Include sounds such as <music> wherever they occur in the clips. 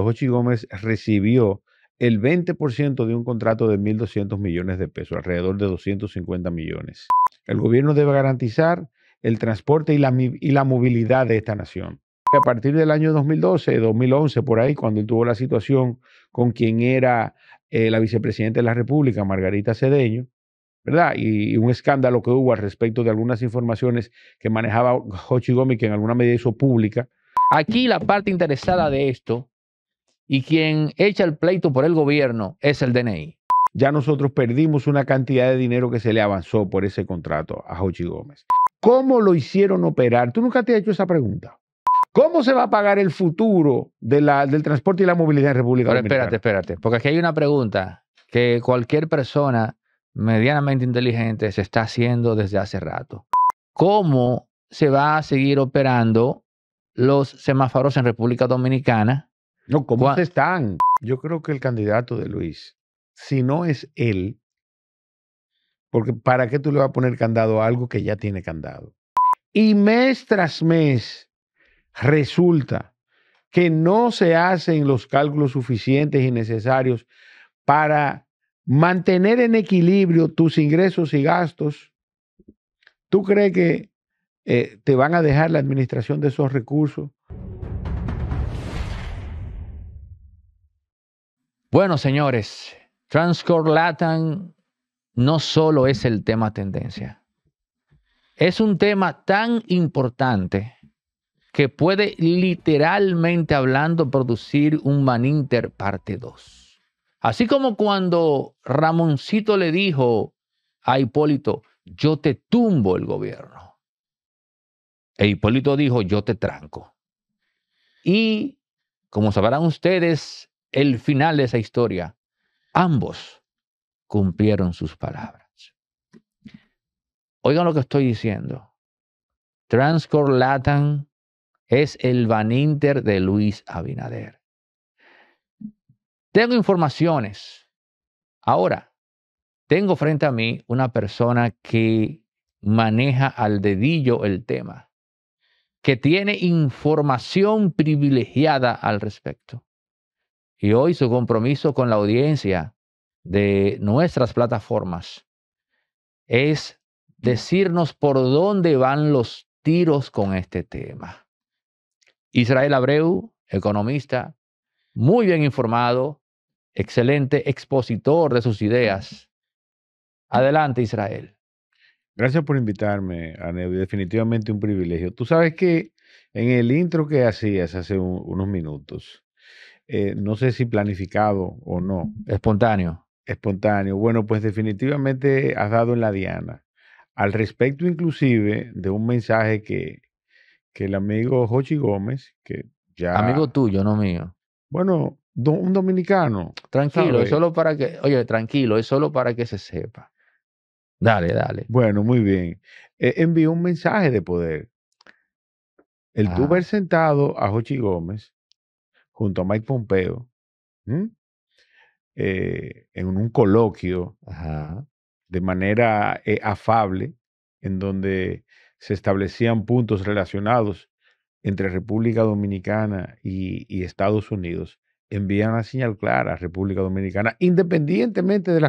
Jochi Gómez recibió el 20% de un contrato de 1.200 millones de pesos, alrededor de 250 millones. El gobierno debe garantizar el transporte y la, y movilidad de esta nación. A partir del año 2012, 2011, por ahí, cuando él tuvo la situación con quien era eh, la vicepresidenta de la República, Margarita Cedeño, ¿verdad? Y, un escándalo que hubo al respecto de algunas informaciones que manejaba Jochi Gómez, que en alguna medida hizo pública. Aquí la parte interesada de esto y quien echa el pleito por el gobierno es el DNI. Ya nosotros perdimos una cantidad de dinero que se le avanzó por ese contrato a Jochi Gómez. ¿Cómo lo hicieron operar? ¿Tú nunca te has hecho esa pregunta? ¿Cómo se va a pagar el futuro de la, del transporte y la movilidad en República Pero Dominicana? espérate, espérate, porque aquí hay una pregunta que cualquier persona medianamente inteligente se está haciendo desde hace rato. ¿Cómo se va a seguir operando los semáforos en República Dominicana? No, ¿cómo ¿Cuá- se están? Yo creo que el candidato de Luis, si no es él, porque ¿para qué tú le vas a poner candado a algo que ya tiene candado? Y mes tras mes resulta que no se hacen los cálculos suficientes y necesarios para mantener en equilibrio tus ingresos y gastos. ¿Tú crees que eh, te van a dejar la administración de esos recursos? Bueno, señores, Transcorp Latam no solo es el tema tendencia. Es un tema tan importante que puede literalmente hablando producir un Maninter parte 2. Así como cuando Ramoncito le dijo a Hipólito, yo te tumbo el gobierno. E Hipólito dijo, yo te tranco. Y como sabrán ustedes, el final de esa historia, ambos cumplieron sus palabras. Oigan lo que estoy diciendo. Transcorp Latam es el Baninter de Luis Abinader. Tengo informaciones. Ahora, tengo frente a mí una persona que maneja al dedillo el tema, que tiene información privilegiada al respecto. Y hoy su compromiso con la audiencia de nuestras plataformas es decirnos por dónde van los tiros con este tema. Israel Abreu, economista, muy bien informado, excelente expositor de sus ideas. Adelante, Israel. Gracias por invitarme, Aneu. y Definitivamente un privilegio. Tú sabes que en el intro que hacías hace un- unos minutos, eh, no sé si planificado o no, Espontáneo. espontáneo, bueno, pues definitivamente has dado en la diana. Al respecto inclusive de un mensaje que, que el amigo Jochi Gómez, que ya... Amigo tuyo, no mío. Bueno, do- un dominicano. Tranquilo, es solo para que, oye, tranquilo, es solo para que se sepa. Dale, dale. Bueno, muy bien. Eh, envió un mensaje de poder. El tú Ah. ver sentado a Jochi Gómez junto a Mike Pompeo. Eh, en un coloquio de manera eh, afable, en donde se establecían puntos relacionados entre República Dominicana y Estados Unidos, envían una señal clara a República Dominicana, independientemente de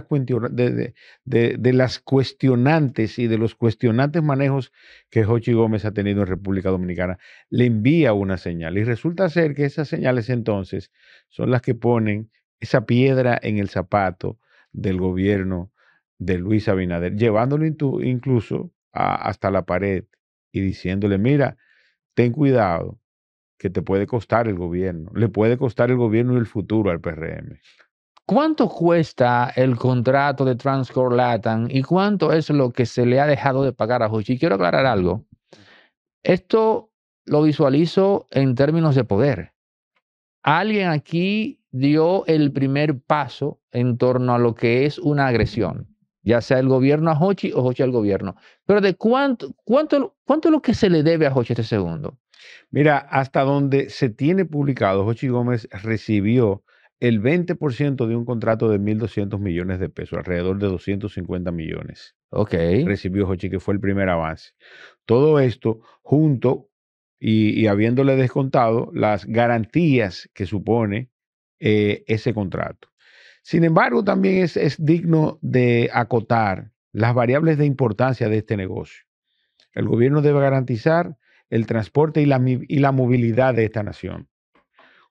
las, cuestionantes y de los cuestionantes manejos que Jochi Gómez ha tenido en República Dominicana, le envía una señal. Y resulta ser que esas señales entonces son las que ponen esa piedra en el zapato del gobierno de Luis Abinader, llevándolo incluso hasta la pared y diciéndole, mira, ten cuidado, que te puede costar el gobierno, le puede costar el gobierno y el futuro al PRM. ¿Cuánto cuesta el contrato de Transcorp Latam y cuánto es lo que se le ha dejado de pagar a Hochi? Quiero aclarar algo. Esto lo visualizo en términos de poder. Alguien aquí dio el primer paso en torno a lo que es una agresión, ya sea el gobierno a Hochi o Hochi al gobierno. Pero de cuánto, cuánto, cuánto es lo que se le debe a Hochi este segundo? Mira, hasta donde se tiene publicado, Jochi Gómez recibió el 20% de un contrato de 1.200 millones de pesos, alrededor de 250 millones. Ok. Recibió Jochi, que fue el primer avance. Todo esto junto y, y habiéndole descontado las garantías que supone eh, ese contrato. Sin embargo, también es, es digno de acotar las variables de importancia de este negocio. El gobierno debe garantizar el transporte y la, y la movilidad de esta nación.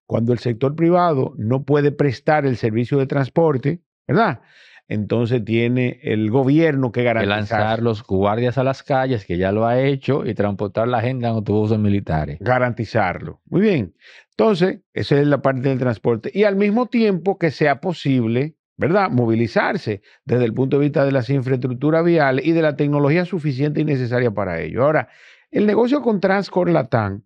Cuando el sector privado no puede prestar el servicio de transporte, ¿verdad? entonces tiene el gobierno que garantizar. lanzar los guardias a las calles, que ya lo ha hecho, y transportar la gente en autobuses militares. Garantizarlo. Muy bien. Entonces, esa es la parte del transporte. Y al mismo tiempo que sea posible, ¿verdad? Movilizarse desde el punto de vista de las infraestructuras viales y de la tecnología suficiente y necesaria para ello. Ahora, el negocio con Transcor Latam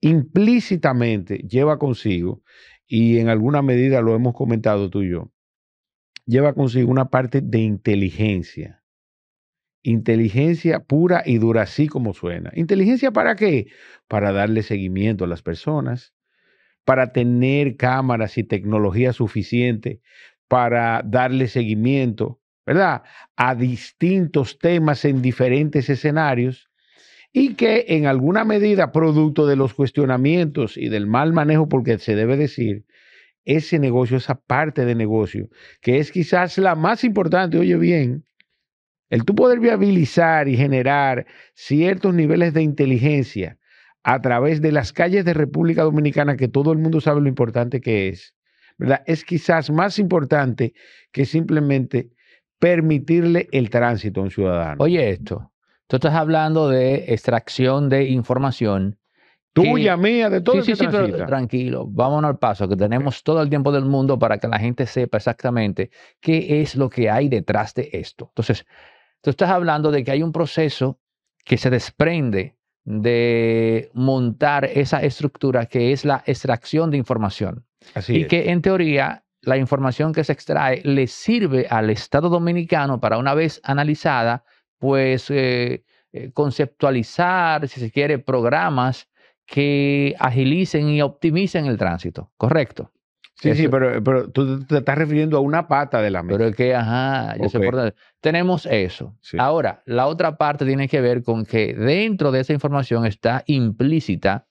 implícitamente lleva consigo, y en alguna medida lo hemos comentado tú y yo, lleva consigo una parte de inteligencia. Inteligencia pura y dura, así como suena. ¿Inteligencia para qué? Para darle seguimiento a las personas, para tener cámaras y tecnología suficiente para darle seguimiento, ¿verdad? A distintos temas en diferentes escenarios y que en alguna medida, producto de los cuestionamientos y del mal manejo, porque se debe decir, ese negocio, esa parte de negocio, que es quizás la más importante, oye bien, el tú poder viabilizar y generar ciertos niveles de inteligencia a través de las calles de República Dominicana, que todo el mundo sabe lo importante que es, ¿verdad? Es quizás más importante que simplemente permitirle el tránsito a un ciudadano. Oye esto, tú estás hablando de extracción de información Tuya, mía, de todo. Sí, sí, sí, pero tranquilo, vámonos al paso, que tenemos todo el tiempo del mundo para que la gente sepa exactamente qué es lo que hay detrás de esto. Entonces, tú estás hablando de que hay un proceso que se desprende de montar esa estructura que es la extracción de información. Así y que en teoría la información que se extrae le sirve al Estado dominicano para una vez analizada, pues eh, eh, conceptualizar, si se quiere, programas que agilicen y optimicen el tránsito, ¿correcto? Sí, sí, pero, pero, tú te estás refiriendo a una pata de la mesa. Pero es que, ajá, yo sé por Tenemos eso. Ahora, la otra parte tiene que ver con que dentro de esa información está implícita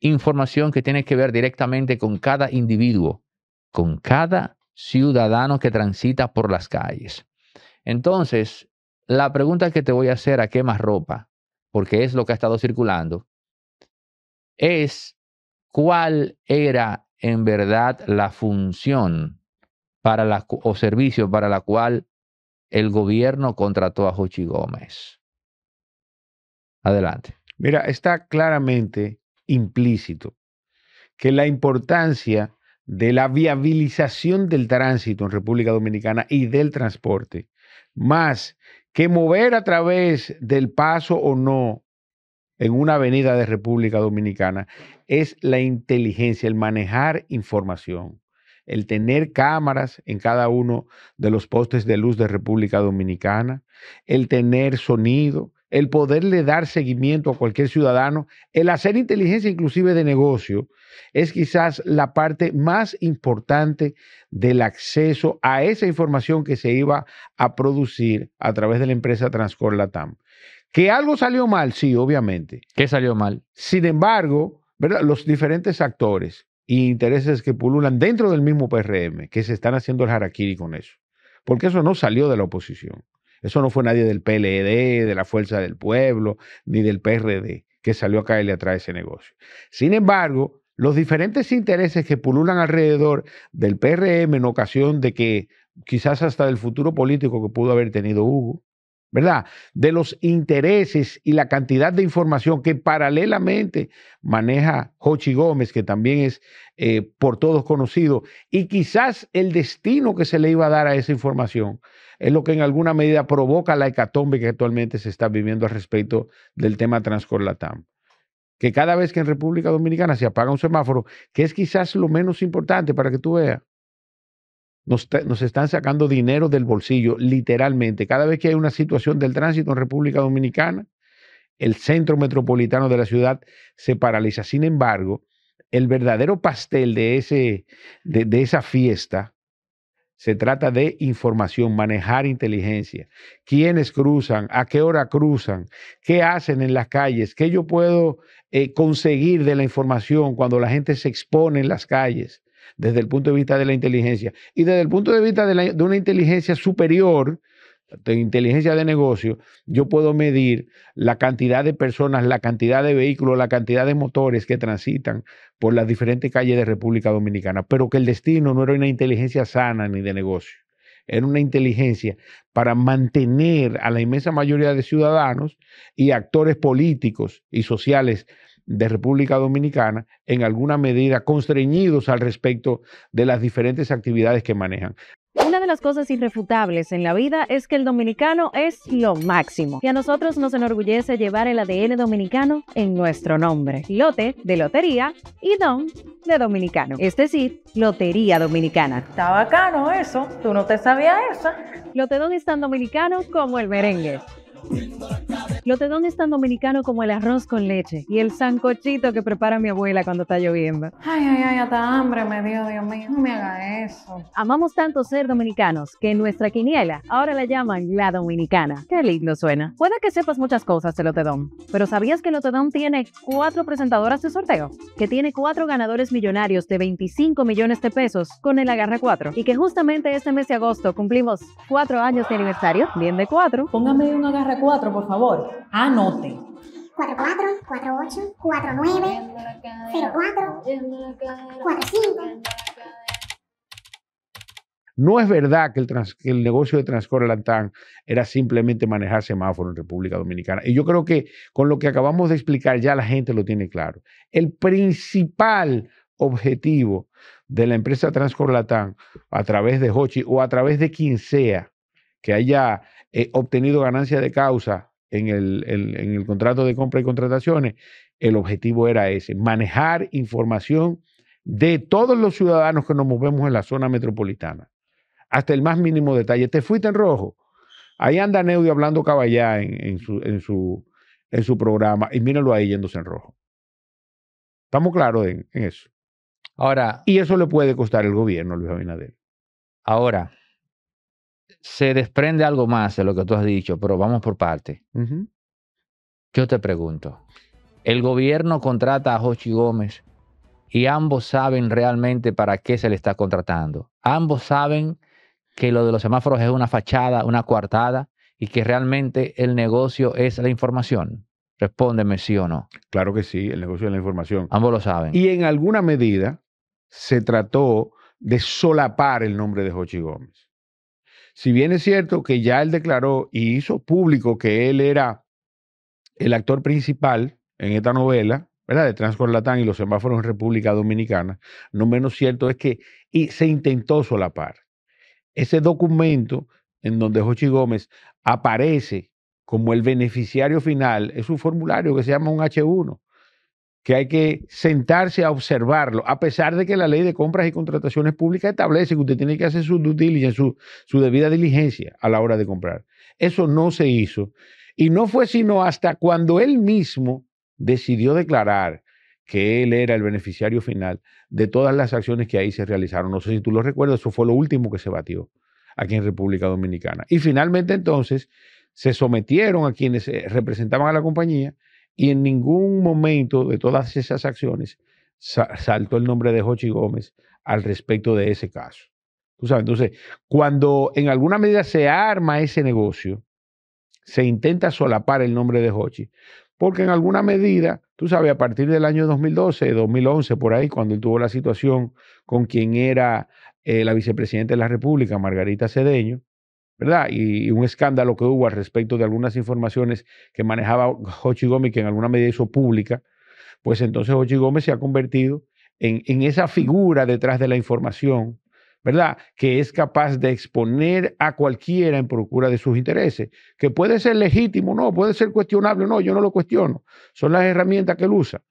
información que tiene que ver directamente con cada individuo, con cada ciudadano que transita por las calles. Entonces, la pregunta que te voy a hacer a qué más ropa, porque es lo que ha estado circulando, es cuál era en verdad la función para la, o servicio para la cual el gobierno contrató a Jochi Gómez. Adelante. Mira, está claramente implícito que la importancia de la viabilización del tránsito en República Dominicana y del transporte, más que mover a través del paso o no en una avenida de República Dominicana es la inteligencia, el manejar información, el tener cámaras en cada uno de los postes de luz de República Dominicana, el tener sonido, el poderle dar seguimiento a cualquier ciudadano, el hacer inteligencia inclusive de negocio, es quizás la parte más importante del acceso a esa información que se iba a producir a través de la empresa Transcor Latam. Que algo salió mal, sí, obviamente. ¿Qué salió mal? Sin embargo, ¿verdad? los diferentes actores e intereses que pululan dentro del mismo PRM, que se están haciendo el harakiri con eso. Porque eso no salió de la oposición. Eso no fue nadie del PLD, de la Fuerza del Pueblo, ni del PRD, que salió a caerle atrás ese negocio. Sin embargo, los diferentes intereses que pululan alrededor del PRM en ocasión de que quizás hasta del futuro político que pudo haber tenido Hugo, ¿verdad? De los intereses y la cantidad de información que paralelamente maneja Jochi Gómez, que también es eh, por todos conocido, y quizás el destino que se le iba a dar a esa información es lo que en alguna medida provoca la hecatombe que actualmente se está viviendo al respecto del tema Transcorlatam. Que cada vez que en República Dominicana se apaga un semáforo, que es quizás lo menos importante para que tú veas, nos, están sacando dinero del bolsillo, literalmente. Cada vez que hay una situación del tránsito en República Dominicana, el centro metropolitano de la ciudad se paraliza. Sin embargo, el verdadero pastel de, ese, de, esa fiesta se trata de información, manejar inteligencia. ¿Quiénes cruzan? ¿A qué hora cruzan? ¿Qué hacen en las calles? ¿Qué yo puedo eh, conseguir de la información cuando la gente se expone en las calles? Desde el punto de vista de la inteligencia. Y desde el punto de vista de, una inteligencia superior, de inteligencia de negocio, yo puedo medir la cantidad de personas, la cantidad de vehículos, la cantidad de motores que transitan por las diferentes calles de República Dominicana, pero que el destino no era una inteligencia sana ni de negocio, era una inteligencia para mantener a la inmensa mayoría de ciudadanos y actores políticos y sociales de República Dominicana en alguna medida constreñidos al respecto de las diferentes actividades que manejan. Una de las cosas irrefutables en la vida es que el dominicano es lo máximo y a nosotros nos enorgullece llevar el ADN dominicano en nuestro nombre. Lote de lotería y don de dominicano, es decir, Lotería Dominicana. Está bacano eso, tú no te sabías eso. Lotedón es tan dominicano como el merengue. Lotedón es tan dominicano como el arroz con leche y el sancochito que prepara mi abuela cuando está lloviendo. Ay, ay, ay, hasta hambre me dio, Dios mío, no me haga eso. Amamos tanto ser dominicanos que en nuestra quiniela ahora la llaman la dominicana. Qué lindo suena. Puede que sepas muchas cosas de Lotedón, pero ¿sabías que Lotedón tiene cuatro presentadoras de sorteo? Que tiene cuatro ganadores millonarios de 25 millones de pesos con el Agarra 4 y que justamente este mes de agosto cumplimos cuatro años de aniversario, bien de cuatro. Póngame un Agarra 4, por favor. Anote. 44, 48, 49, 04, 45. No es verdad que el, trans- que el negocio de Transcor Latam era simplemente manejar semáforos en República Dominicana. Y yo creo que con lo que acabamos de explicar ya la gente lo tiene claro. El principal objetivo de la empresa Transcor Latam a través de Hochi o a través de quien sea que haya eh, obtenido ganancia de causa en el, el- en el contrato de compra y contrataciones, el objetivo era ese, manejar información de todos los ciudadanos que nos movemos en la zona metropolitana, hasta el más mínimo detalle. Te fuiste en rojo. Ahí anda Neudio hablando caballá en, en su, en, su, en su programa y míralo ahí yéndose en rojo. Estamos claros en, en eso. Ahora, Y eso le puede costar el gobierno, Luis Abinader. ahora, se desprende algo más de lo que tú has dicho, pero vamos por parte. Yo te pregunto, el gobierno contrata a Jochi Gómez y ambos saben realmente para qué se le está contratando. Ambos saben que lo de los semáforos es una fachada, una coartada y que realmente el negocio es la información. Respóndeme sí o no. Claro que sí, el negocio de la información. Ambos lo saben. Y en alguna medida se trató de solapar el nombre de Jochi Gómez. Si bien es cierto que ya él declaró y hizo público que él era el actor principal en esta novela, ¿verdad? De Transcorlatán y los semáforos en República Dominicana, no menos cierto es que y se intentó solapar. Ese documento en donde Jochi Gómez aparece como el beneficiario final es un formulario que se llama un H1 que hay que sentarse a observarlo, a pesar de que la ley de compras y contrataciones públicas establece que usted tiene que hacer su due diligence, su, su debida diligencia a la hora de comprar. Eso no se hizo. Y no fue sino hasta cuando él mismo decidió declarar que él era el beneficiario final de todas las acciones que ahí se realizaron. No sé si tú lo recuerdas, eso fue lo último que se batió aquí en República Dominicana. Y finalmente entonces se sometieron a quienes eh, representaban a la compañía y en ningún momento de todas esas acciones sa- saltó el nombre de Jochi Gómez al respecto de ese caso. Tú sabes, entonces, cuando en alguna medida se arma ese negocio, se intenta solapar el nombre de Hochi, porque en alguna medida, tú sabes, a partir del año 2012, 2011, por ahí, cuando él tuvo la situación con quien era eh, la vicepresidenta de la República, Margarita Cedeño, ¿verdad? Y, un escándalo que hubo al respecto de algunas informaciones que manejaba <laughs> Hochi Gómez, que en alguna medida hizo pública, pues entonces Hochi Gómez se ha convertido en, en esa figura detrás de la información, ¿verdad? Que es capaz de exponer a cualquiera en procura de sus intereses, que puede ser legítimo, no, puede ser cuestionable, no, yo no lo cuestiono, son las herramientas que él usa.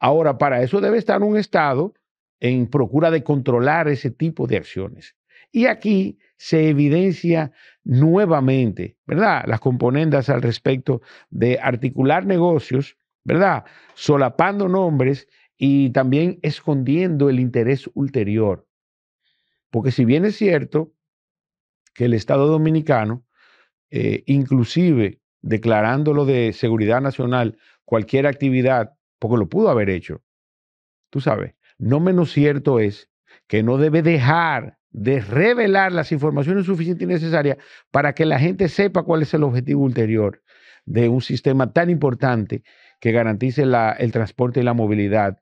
Ahora, para eso debe estar un Estado en procura de controlar ese tipo de acciones. Y aquí se evidencia nuevamente, ¿verdad? Las componendas al respecto de articular negocios, ¿verdad? Solapando nombres y también escondiendo el interés ulterior. Porque si bien es cierto que el Estado dominicano, eh, inclusive declarándolo de seguridad nacional, cualquier actividad, porque lo pudo haber hecho, tú sabes, no menos cierto es que no debe dejar de revelar las informaciones suficientes y necesarias para que la gente sepa cuál es el objetivo ulterior de un sistema tan importante que garantice la- el transporte y la movilidad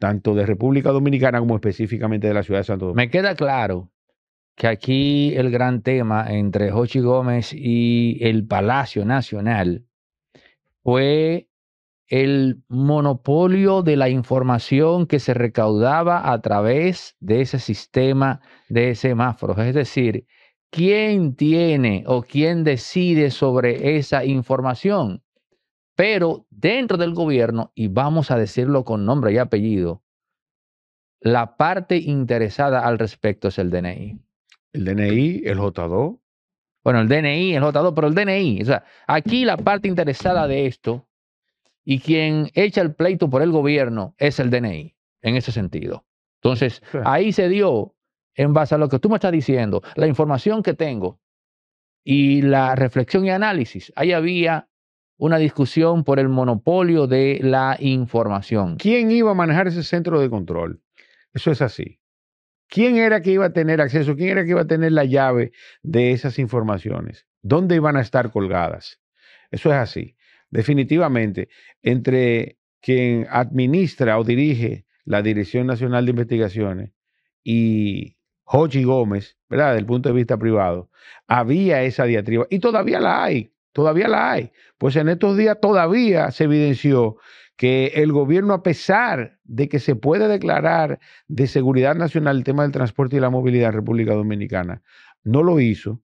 tanto de República Dominicana como específicamente de la ciudad de Santo Domingo. Me queda claro que aquí el gran tema entre Jochi Gómez y el Palacio Nacional fue el monopolio de la información que se recaudaba a través de ese sistema de semáforos. Es decir, ¿quién tiene o quién decide sobre esa información? Pero dentro del gobierno, y vamos a decirlo con nombre y apellido, la parte interesada al respecto es el DNI. El DNI, el J2, Bueno, el DNI, el J2, pero el DNI. O sea, aquí la parte interesada de esto y quien echa el pleito por el gobierno es el DNI, en ese sentido. Entonces, Sí. ahí se dio, en base a lo que tú me estás diciendo, la información que tengo y la reflexión y análisis. Ahí había una discusión por el monopolio de la información. ¿quién iba a manejar ese centro de control? Eso es así. ¿Quién era que iba a tener acceso? ¿Quién era que iba a tener la llave de esas informaciones? ¿Dónde iban a estar colgadas? Eso es así. Definitivamente, entre quien administra o dirige la Dirección Nacional de Investigaciones y Jochi Gómez, ¿verdad? Desde el punto de vista privado, había esa diatriba y todavía la hay, todavía la hay. Pues en estos días todavía se evidenció que el gobierno, a pesar de que se puede declarar de seguridad nacional el tema del transporte y la movilidad en República Dominicana, no lo hizo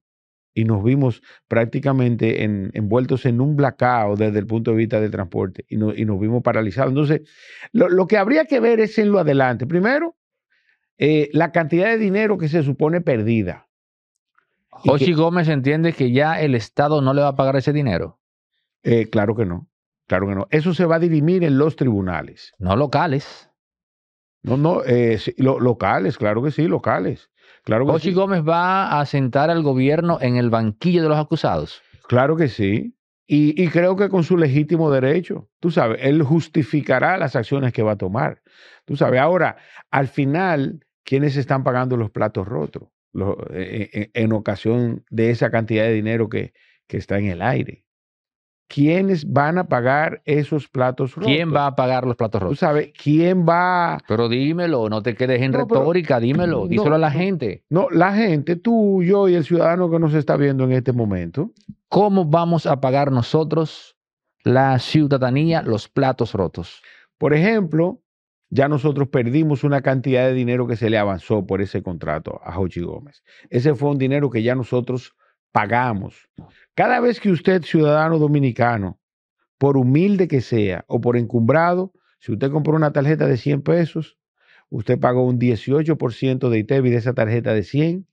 y nos vimos prácticamente en- envueltos en un blackout desde el punto de vista del transporte y, no- y nos vimos paralizados. Entonces, lo, lo que habría que ver es en lo adelante. Primero, eh, la cantidad de dinero que se supone perdida. Que- Jochi Gómez entiende que ya el Estado no le va a pagar ese dinero. eh, claro que no, claro que no. Eso se va a dirimir en los tribunales. No locales. No, no, eh, sí, lo- locales, claro que sí, locales. Claro que Jochi sí. Gómez va a sentar al gobierno en el banquillo de los acusados. Claro que sí. Y, y creo que con su legítimo derecho, tú sabes, él justificará las acciones que va a tomar. Tú sabes, ahora, al final, ¿quiénes están pagando los platos rotos? Los- eh, eh, en ocasión de esa cantidad de dinero que, que está en el aire. ¿Quiénes van a pagar esos platos rotos? ¿Quién va a pagar los platos Tú rotos? sabes, ¿quién va Pero dímelo, no te quedes en No, pero- retórica, dímelo, <clears throat> no, díselo a la gente. No, la gente, tú, yo y el ciudadano que nos está viendo en este momento, ¿Cómo vamos a pagar nosotros, la ciudadanía, los platos rotos? por ejemplo, ya nosotros perdimos una cantidad de dinero que se le avanzó por ese contrato a Jochi Gómez. Ese fue un dinero que ya nosotros pagamos. Cada vez que usted, ciudadano dominicano, por humilde que sea o por encumbrado, si usted compró una tarjeta de 100 pesos, usted pagó un 18% de ITEVI de esa tarjeta de 100,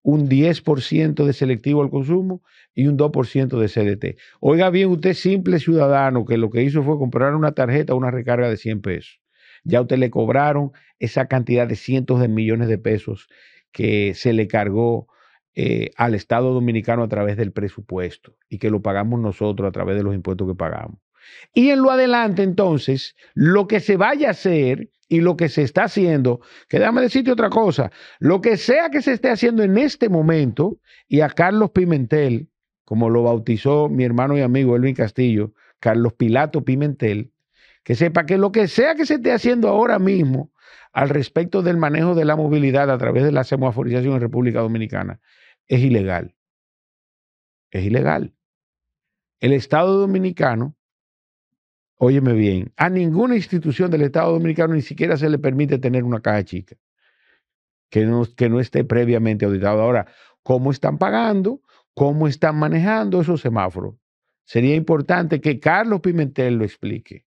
un 10% de selectivo al consumo y un 2% de CDT. Oiga bien, usted simple ciudadano que lo que hizo fue comprar una tarjeta una recarga de 100 pesos. Ya usted le cobraron esa cantidad de cientos de millones de pesos que se le cargó eh, al Estado Dominicano a través del presupuesto y que lo pagamos nosotros a través de los impuestos que pagamos. Y en lo adelante, entonces, lo que se vaya a hacer y lo que se está haciendo, que déjame decirte otra cosa, lo que sea que se esté haciendo en este momento, y a Carlos Pimentel, como lo bautizó mi hermano y amigo Elvin Castillo, Carlos Pilato Pimentel, que sepa que lo que sea que se esté haciendo ahora mismo al respecto del manejo de la movilidad a través de la semaforización en República Dominicana es ilegal. Es ilegal. El Estado Dominicano, óyeme bien, a ninguna institución del Estado Dominicano ni siquiera se le permite tener una caja chica que no, que no esté previamente auditado. Ahora, ¿cómo están pagando? ¿Cómo están manejando esos semáforos? Sería importante que Carlos Pimentel lo explique,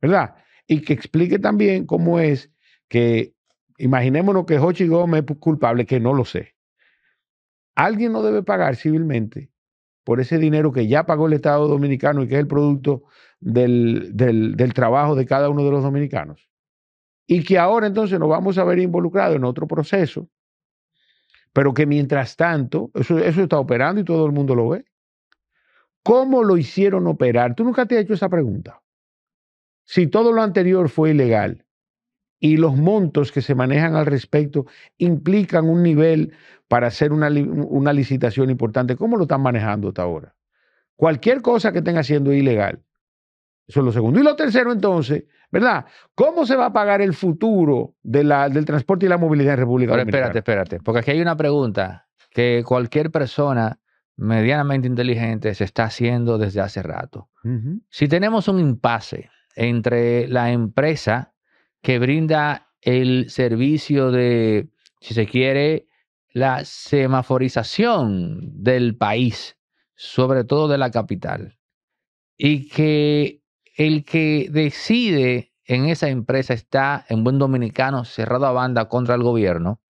¿verdad? Y que explique también cómo es que, imaginémonos que Jochi Gómez es culpable, que no lo sé. Alguien no debe pagar civilmente por ese dinero que ya pagó el Estado Dominicano y que es el producto del, del, trabajo de cada uno de los dominicanos. Y que ahora entonces nos vamos a ver involucrados en otro proceso, pero que mientras tanto, eso, eso está operando y todo el mundo lo ve. ¿Cómo lo hicieron operar? Tú nunca te has hecho esa pregunta. Si todo lo anterior fue ilegal, y los montos que se manejan al respecto implican un nivel para hacer una, una licitación importante. ¿Cómo lo están manejando hasta ahora? Cualquier cosa que estén haciendo es ilegal. Eso es lo segundo. Y lo tercero, entonces, ¿verdad? ¿Cómo se va a pagar el futuro de la, del transporte y la movilidad en República Pero Dominicana? espérate, espérate, porque aquí hay una pregunta que cualquier persona medianamente inteligente se está haciendo desde hace rato. Si tenemos un impasse entre la empresa que brinda el servicio de, si se quiere, la semaforización del país, sobre todo de la capital, y que el que decide en esa empresa está, en buen dominicano, cerrado a banda contra el gobierno,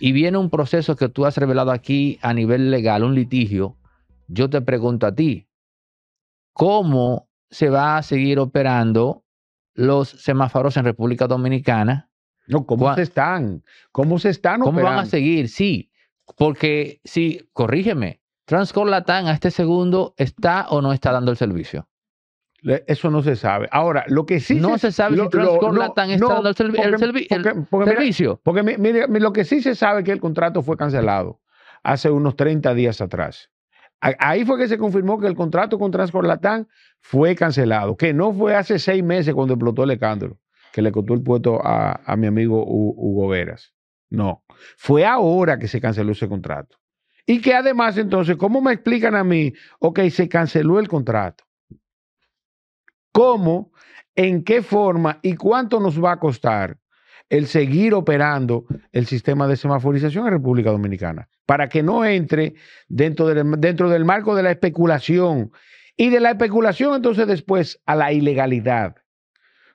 y viene un proceso que tú has revelado aquí a nivel legal, un litigio, yo te pregunto a ti, ¿cómo se va a seguir operando los semáforos en República Dominicana? No, ¿cómo se están? ¿Cómo se están ¿Cómo van a seguir? Sí, porque si, corrígeme, Transcor Latam a este segundo está o no está dando el servicio. Eso no se sabe. Ahora, lo que sí no se sabe lo- si Transcor Latam está no, dando el, servi- el porque- el mira- servicio. Porque mi- mire, mi- lo que sí se sabe es que el contrato fue cancelado hace unos 30 días atrás. Ahí fue que se confirmó que el contrato con Transcorlatán fue cancelado, que no fue hace seis meses cuando explotó el escándalo, que le costó el puesto a, a mi amigo Hu- Hugo Veras. No, fue ahora que se canceló ese contrato. Y que además entonces, ¿cómo me explican a mí? Ok, se canceló el contrato. ¿Cómo? ¿En qué forma? ¿Y cuánto nos va a costar el seguir operando el sistema de semaforización en República Dominicana? Para que no entre dentro del, dentro del marco de la especulación y de la especulación entonces después a la ilegalidad.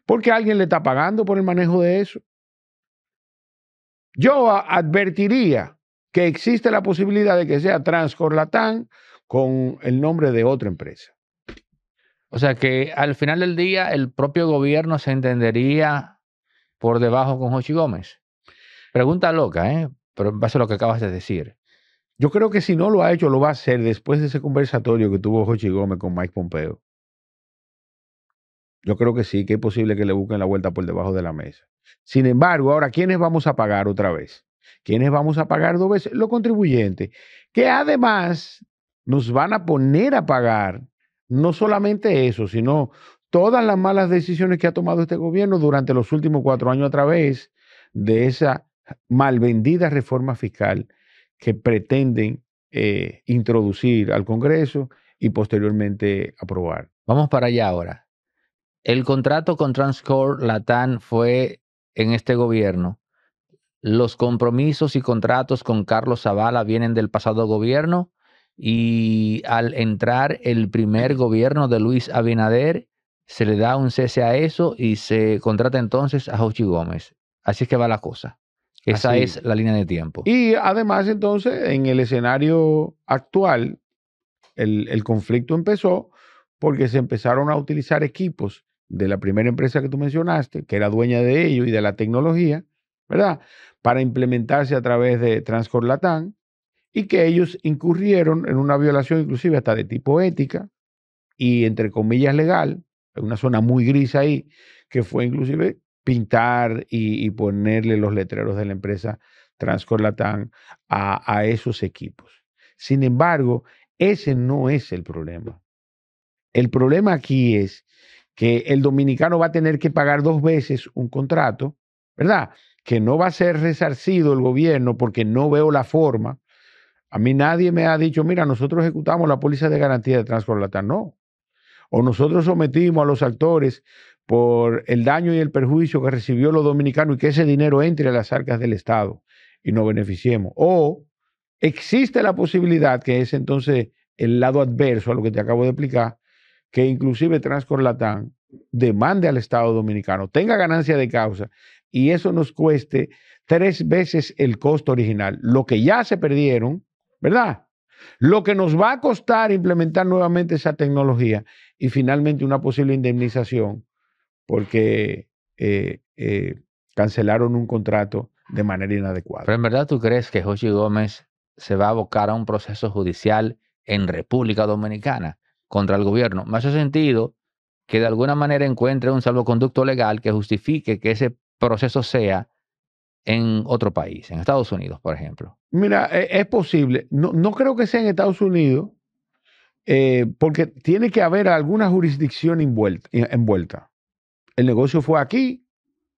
Porque alguien le está pagando por el manejo de eso. Yo advertiría que existe la posibilidad de que sea Transcorlatán con el nombre de otra empresa. O sea que al final del día el propio gobierno se entendería por debajo con Jochi Gómez. Pregunta loca, ¿eh? Pero en base a lo que acabas de decir. Yo creo que si no lo ha hecho, lo va a hacer después de ese conversatorio que tuvo Jochi Gómez con Mike Pompeo. Yo creo que sí, que es posible que le busquen la vuelta por debajo de la mesa. Sin embargo, ahora, ¿quiénes vamos a pagar otra vez? ¿Quiénes vamos a pagar dos veces? Los contribuyentes, que además nos van a poner a pagar no solamente eso, sino todas las malas decisiones que ha tomado este gobierno durante los últimos cuatro años a través de esa mal vendida reforma fiscal que pretenden eh, introducir al Congreso y posteriormente aprobar. Vamos para allá ahora. El contrato con Transcore Latam fue en este gobierno. Los compromisos y contratos con Carlos Zavala vienen del pasado gobierno y al entrar el primer gobierno de Luis Abinader se le da un cese a eso y se contrata entonces a Jochi Gómez. Así es que va la cosa. Esa Así. es la línea de tiempo. Y además, entonces, en el escenario actual, el, el conflicto empezó porque se empezaron a utilizar equipos de la primera empresa que tú mencionaste, que era dueña de ello y de la tecnología, ¿verdad? Para implementarse a través de Transcor Latam y que ellos incurrieron en una violación inclusive hasta de tipo ética y entre comillas legal, una zona muy gris ahí, que fue inclusive pintar y, ponerle los letreros de la empresa Transcor Latam a, a esos equipos. Sin embargo, ese no es el problema. El problema aquí es que el dominicano va a tener que pagar dos veces un contrato, ¿verdad? Que no va a ser resarcido el gobierno porque no veo la forma. A mí nadie me ha dicho, mira, nosotros ejecutamos la póliza de garantía de Transcor Latam. No. O nosotros sometimos a los actores por el daño y el perjuicio que recibió los dominicanos y que ese dinero entre a las arcas del Estado y nos beneficiemos. O existe la posibilidad, que es entonces el lado adverso a lo que te acabo de explicar, que inclusive Transcor Latam demande al Estado dominicano, tenga ganancia de causa y eso nos cueste tres veces el costo original, lo que ya se perdieron, ¿verdad? Lo que nos va a costar implementar nuevamente esa tecnología y finalmente una posible indemnización porque eh, eh, cancelaron un contrato de manera inadecuada. Pero en verdad tú crees que Jochi Gómez se va a abocar a un proceso judicial en República Dominicana contra el gobierno. Me hace sentido que de alguna manera encuentre un salvoconducto legal que justifique que ese proceso sea en otro país, en Estados Unidos, por ejemplo. Mira, e- es posible. No, no creo que sea en Estados Unidos, eh, porque tiene que haber alguna jurisdicción envuelta, envuelta. El negocio fue aquí,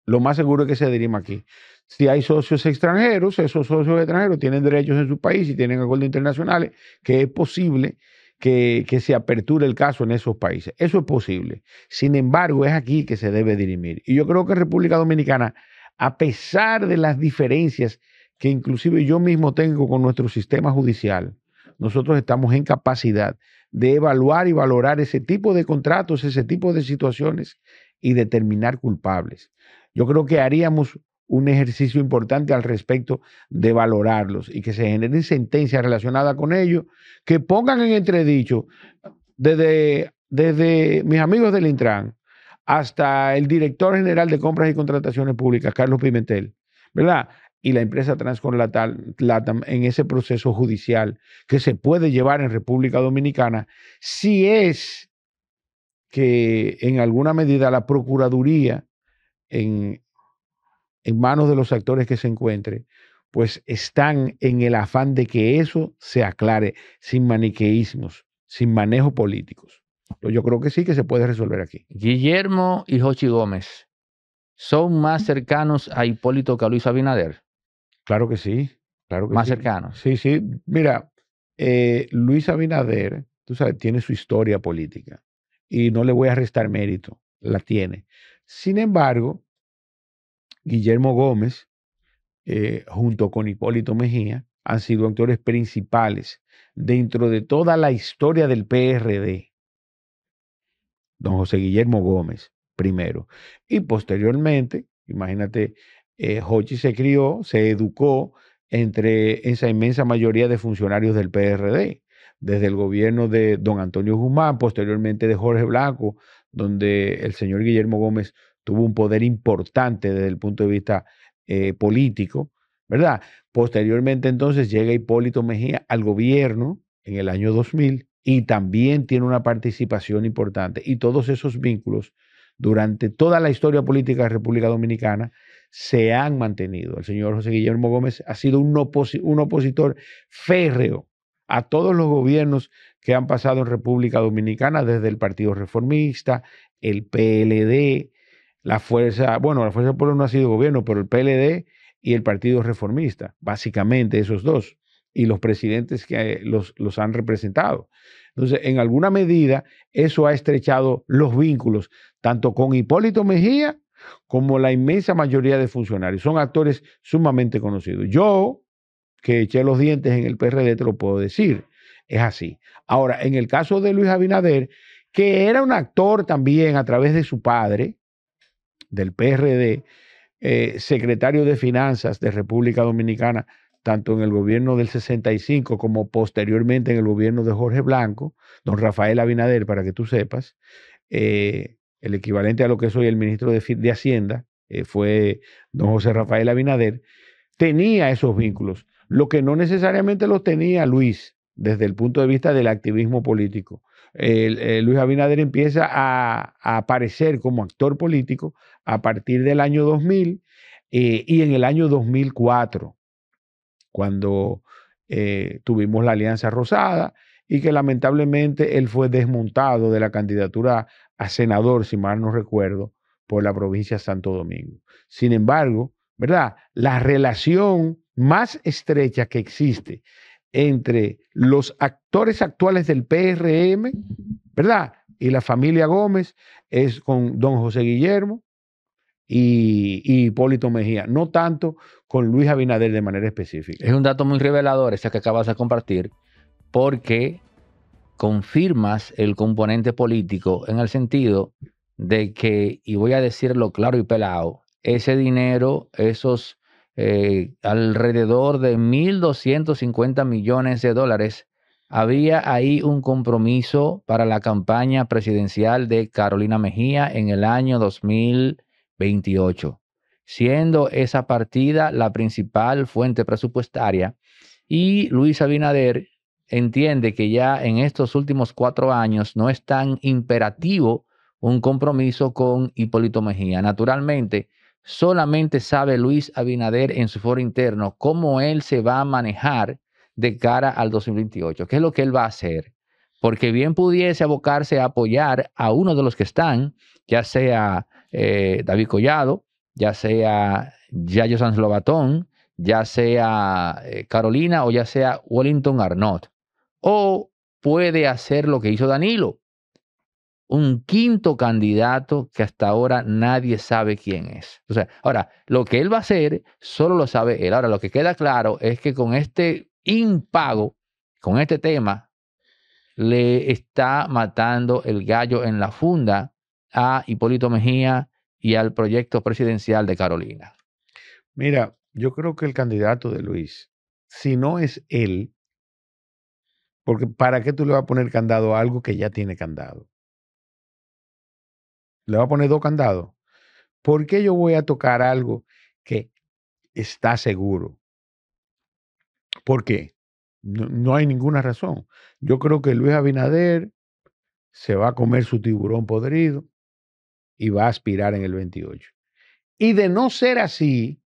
lo más seguro es que se dirima aquí. Si hay socios extranjeros, esos socios extranjeros tienen derechos en su país y tienen acuerdos internacionales, que es posible que, que se aperture el caso en esos países. Eso es posible. Sin embargo, es aquí que se debe dirimir. Y yo creo que República Dominicana, a pesar de las diferencias que inclusive yo mismo tengo con nuestro sistema judicial, nosotros estamos en capacidad de evaluar y valorar ese tipo de contratos, ese tipo de situaciones y determinar culpables. Yo creo que haríamos un ejercicio importante al respecto de valorarlos y que se generen sentencias relacionadas con ellos, que pongan en entredicho desde, desde mis amigos del Intran hasta el director general de compras y contrataciones públicas, Carlos Pimentel, ¿verdad? Y la empresa Transconlatam Latam en ese proceso judicial que se puede llevar en República Dominicana si es que en alguna medida la Procuraduría, en, en manos de los actores que se encuentre, pues están en el afán de que eso se aclare sin maniqueísmos, sin manejos políticos. Yo creo que sí que se puede resolver aquí. Guillermo y Jochi Gómez son más cercanos a Hipólito que a Luis Abinader. Claro que sí, claro que Más sí. cercanos. Sí, sí. Mira, eh, Luis Abinader, tú sabes, tiene su historia política y no le voy a restar mérito, la tiene. Sin embargo, Guillermo Gómez, eh, junto con Hipólito Mejía, han sido actores principales dentro de toda la historia del PRD. Don José Guillermo Gómez, primero. Y posteriormente, imagínate, eh, Hochi se crió, se educó entre esa inmensa mayoría de funcionarios del PRD, desde el gobierno de don Antonio Guzmán, posteriormente de Jorge Blanco, donde el señor Guillermo Gómez tuvo un poder importante desde el punto de vista eh, político, ¿verdad? Posteriormente entonces llega Hipólito Mejía al gobierno en el año 2000 y también tiene una participación importante. Y todos esos vínculos durante toda la historia política de República Dominicana se han mantenido. El señor José Guillermo Gómez ha sido un, oposi- un opositor férreo a todos los gobiernos que han pasado en República Dominicana, desde el Partido Reformista, el PLD, la Fuerza, bueno, la Fuerza del Pueblo no ha sido gobierno, pero el PLD y el Partido Reformista, básicamente esos dos, y los presidentes que los, los han representado. Entonces, en alguna medida, eso ha estrechado los vínculos, tanto con Hipólito Mejía como la inmensa mayoría de funcionarios. Son actores sumamente conocidos. Yo, que eché los dientes en el PRD, te lo puedo decir. Es así. Ahora, en el caso de Luis Abinader, que era un actor también a través de su padre, del PRD, eh, secretario de Finanzas de República Dominicana, tanto en el gobierno del 65 como posteriormente en el gobierno de Jorge Blanco, don Rafael Abinader, para que tú sepas, eh, el equivalente a lo que soy el ministro de, de Hacienda, eh, fue don José Rafael Abinader, tenía esos vínculos, lo que no necesariamente los tenía Luis desde el punto de vista del activismo político. Eh, Luis Abinader empieza a, a aparecer como actor político a partir del año 2000 eh, y en el año 2004, cuando tuvimos la Alianza Rosada y que lamentablemente él fue desmontado de la candidatura a senador, si mal no recuerdo, por la provincia de Santo Domingo. Sin embargo, ¿verdad? La relación más estrecha que existe entre los actores actuales del PRM, ¿verdad? Y la familia Gómez es con don José Guillermo y, y Hipólito Mejía, no tanto con Luis Abinader de manera específica. Es un dato muy revelador ese que acabas de compartir, porque confirmas el componente político en el sentido de que, y voy a decirlo claro y pelado, ese dinero, esos eh, alrededor de 1.250 millones de dólares, había ahí un compromiso para la campaña presidencial de Carolina Mejía en el año 2028, siendo esa partida la principal fuente presupuestaria. Y Luis Abinader entiende que ya en estos últimos cuatro años no es tan imperativo un compromiso con Hipólito Mejía. Naturalmente, solamente sabe Luis Abinader en su foro interno cómo él se va a manejar de cara al 2028, qué es lo que él va a hacer. Porque bien pudiese abocarse a apoyar a uno de los que están, ya sea eh, David Collado, ya sea Yayo Sanz Lobatón, ya sea eh, Carolina o ya sea Wellington Arnott. O puede hacer lo que hizo Danilo, un quinto candidato que hasta ahora nadie sabe quién es. O sea, ahora, lo que él va a hacer solo lo sabe él. Ahora, lo que queda claro es que con este impago, con este tema, le está matando el gallo en la funda a Hipólito Mejía y al proyecto presidencial de Carolina. Mira, yo creo que el candidato de Luis, si no es él, porque ¿para qué tú le vas a poner candado a algo que ya tiene candado? Le va a poner dos candados. ¿Por qué yo voy a tocar algo que está seguro? ¿Por qué? No, no hay ninguna razón. Yo creo que Luis Abinader se va a comer su tiburón podrido y va a aspirar en el 28. Y de no ser así,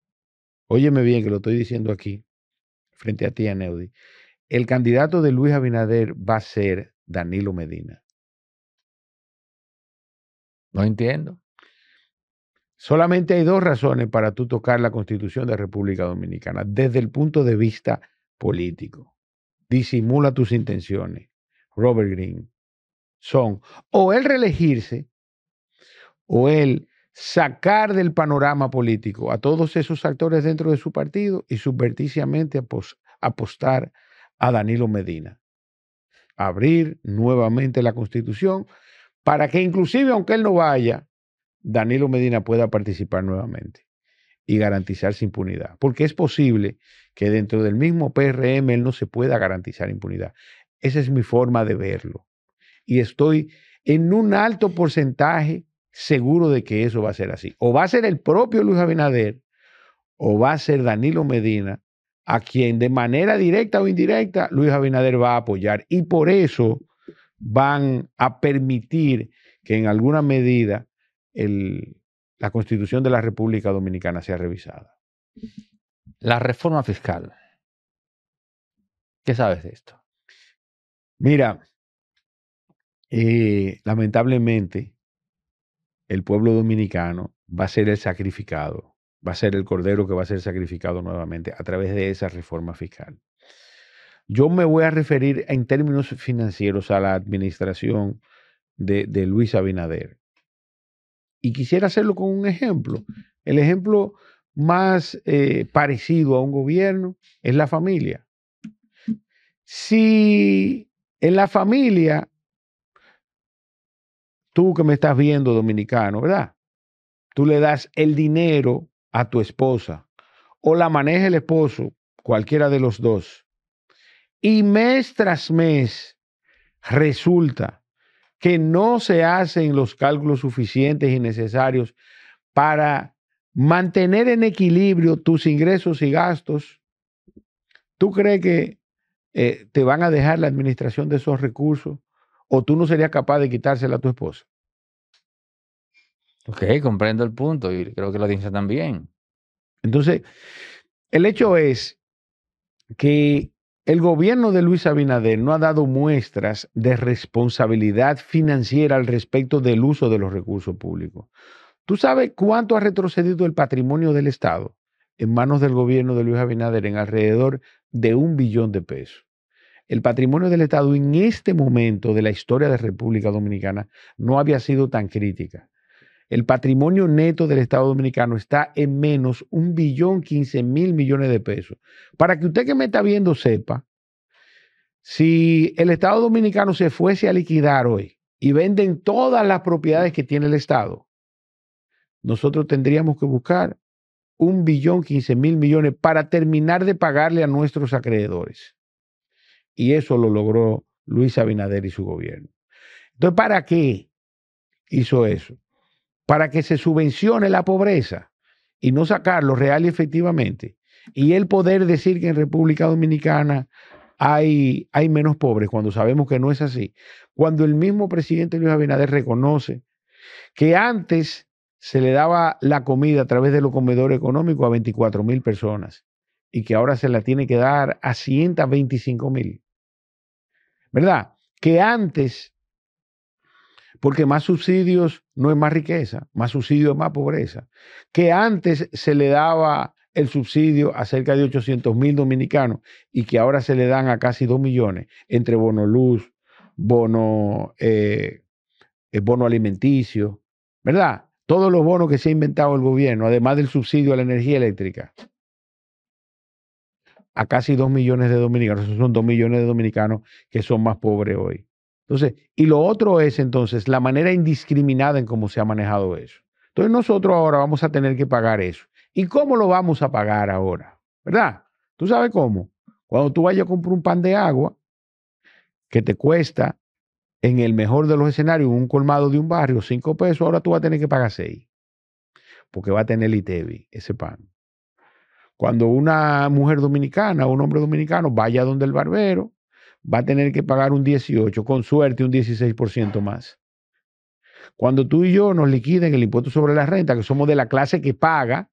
óyeme bien que lo estoy diciendo aquí, frente a ti, Aneudi, el candidato de Luis Abinader va a ser Danilo Medina. No entiendo. Solamente hay dos razones para tú tocar la constitución de República Dominicana desde el punto de vista político. Disimula tus intenciones. Robert Greene. Son o el reelegirse o el sacar del panorama político a todos esos actores dentro de su partido y subverticiamente apostar a Danilo Medina. Abrir nuevamente la constitución para que inclusive aunque él no vaya, Danilo Medina pueda participar nuevamente y garantizarse impunidad. Porque es posible que dentro del mismo PRM él no se pueda garantizar impunidad. Esa es mi forma de verlo. Y estoy en un alto porcentaje seguro de que eso va a ser así. O va a ser el propio Luis Abinader o va a ser Danilo Medina a quien de manera directa o indirecta Luis Abinader va a apoyar. Y por eso van a permitir que en alguna medida el, la constitución de la República Dominicana sea revisada. La reforma fiscal. ¿Qué sabes de esto? Mira, eh, lamentablemente el pueblo dominicano va a ser el sacrificado, va a ser el cordero que va a ser sacrificado nuevamente a través de esa reforma fiscal. Yo me voy a referir en términos financieros a la administración de, Luis Abinader. Y quisiera hacerlo con un ejemplo. El ejemplo más eh, parecido a un gobierno es la familia. Si en la familia tú que me estás viendo dominicano, ¿verdad? Tú le das el dinero a tu esposa o la maneja el esposo, cualquiera de los dos. Y mes tras mes resulta que no se hacen los cálculos suficientes y necesarios para mantener en equilibrio tus ingresos y gastos. ¿Tú crees que eh, te van a dejar la administración de esos recursos o tú no serías capaz de quitársela a tu esposa. Ok, comprendo el punto y creo que la audiencia también. Entonces, el hecho es que el gobierno de Luis Abinader no ha dado muestras de responsabilidad financiera al respecto del uso de los recursos públicos. ¿Tú sabes cuánto ha retrocedido el patrimonio del Estado en manos del gobierno de Luis Abinader en alrededor de un billón de pesos? el patrimonio del Estado en este momento de la historia de República Dominicana no había sido tan crítica. El patrimonio neto del Estado Dominicano está en menos un billón quince mil millones de pesos. Para que usted que me está viendo sepa, si el Estado Dominicano se fuese a liquidar hoy y venden todas las propiedades que tiene el Estado, nosotros tendríamos que buscar un billón quince mil millones para terminar de pagarle a nuestros acreedores. Y eso lo logró Luis Abinader y su gobierno. Entonces, ¿para qué hizo eso? Para que se subvencione la pobreza y no sacarlo real y efectivamente. Y él poder decir que en República Dominicana hay, hay menos pobres cuando sabemos que no es así. Cuando el mismo presidente Luis Abinader reconoce que antes se le daba la comida a través de los comedores económicos a 24 mil personas y que ahora se la tiene que dar a 125 mil. ¿Verdad? Que antes, porque más subsidios no es más riqueza, más subsidio es más pobreza, que antes se le daba el subsidio a cerca de 800 mil dominicanos y que ahora se le dan a casi 2 millones entre bono luz, bono, eh, eh, bono alimenticio, ¿verdad? Todos los bonos que se ha inventado el gobierno, además del subsidio a la energía eléctrica, a casi 2 millones de dominicanos. Esos son 2 millones de dominicanos que son más pobres hoy. Entonces, y lo otro es entonces la manera indiscriminada en cómo se ha manejado eso. Entonces nosotros ahora vamos a tener que pagar eso. ¿Y cómo lo vamos a pagar ahora? ¿Verdad? ¿Tú sabes cómo? Cuando tú vayas a comprar un pan de agua, que te cuesta, en el mejor de los escenarios, un colmado de un barrio, cinco pesos, ahora tú vas a tener que pagar seis. Porque va a tener el ITEVI, ese pan. Cuando una mujer dominicana o un hombre dominicano vaya donde el barbero, va a tener que pagar un 18, con suerte un 16% más. Cuando tú y yo nos liquiden el impuesto sobre la renta, que somos de la clase que paga,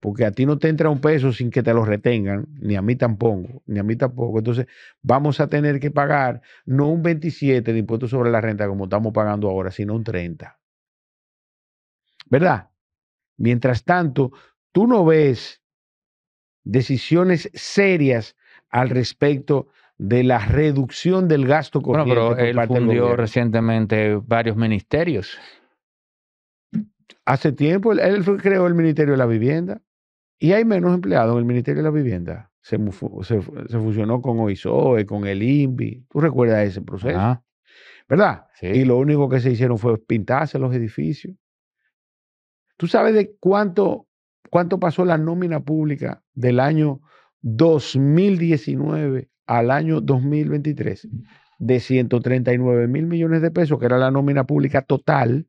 porque a ti no te entra un peso sin que te lo retengan, ni a mí tampoco, ni a mí tampoco. Entonces, vamos a tener que pagar no un 27 de impuestos sobre la renta como estamos pagando ahora, sino un 30. ¿Verdad? Mientras tanto, tú no ves decisiones serias al respecto de la reducción del gasto corriente. Bueno, pero por él parte fundió recientemente varios ministerios. Hace tiempo él, creó el Ministerio de la Vivienda y hay menos empleados en el Ministerio de la Vivienda. Se, se, fu- se fusionó con OISOE, con el INVI. ¿Tú recuerdas ese proceso? ¿Verdad? sí. Y lo único que se hicieron fue pintarse los edificios. ¿Tú sabes de cuánto, cuánto pasó la nómina pública del año 2019 al año 2023? De 139 mil millones de pesos, que era la nómina pública total,